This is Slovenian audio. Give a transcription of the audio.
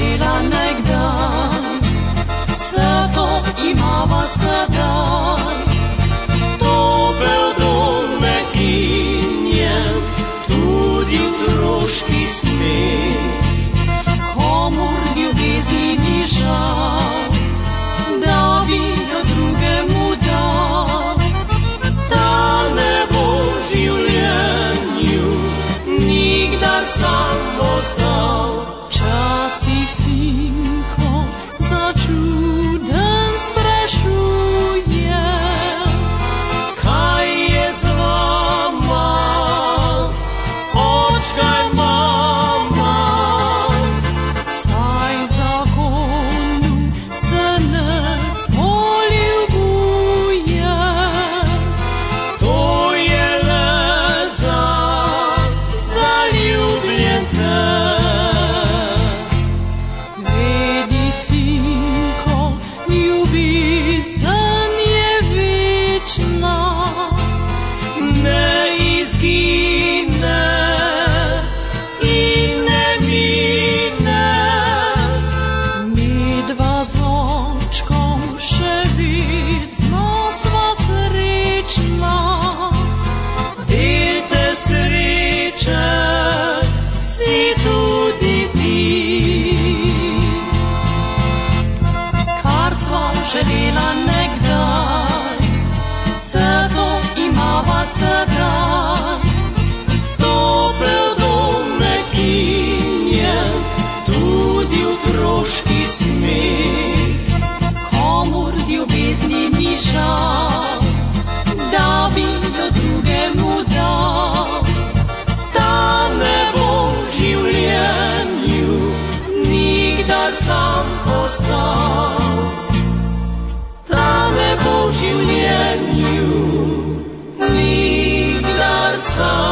živela nekdaj, vse to imava sedaj. Topel domek in je tudi otroški smeh, komor ljubezni ni žal, da bi jo drugemu dal. Ta ne bo življenju nikdar sam postal čas. kar sam postal. Tame bo v življenju nikdar sam.